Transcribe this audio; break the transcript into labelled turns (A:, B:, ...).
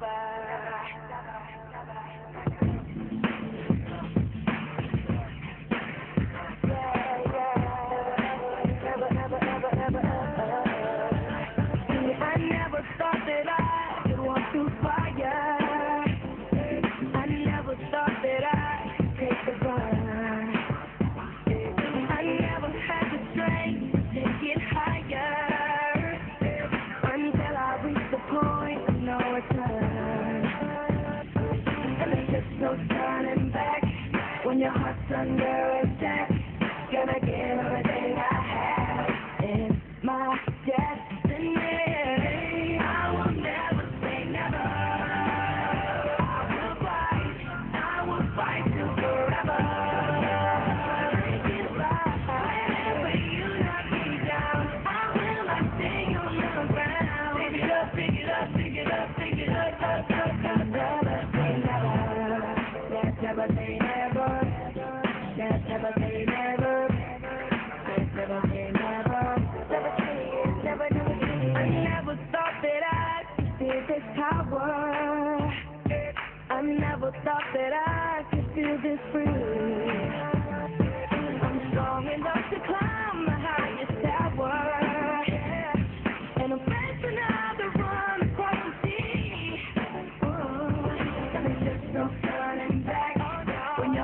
A: Bye. under attack. Gonna give everything I never say never. Never say never. Never say never, never say I never thought that I'd feel this power. I never thought that I could feel this free. I'm strong enough to climb the highest tower. And I'm run across the sea. There's just no turning back when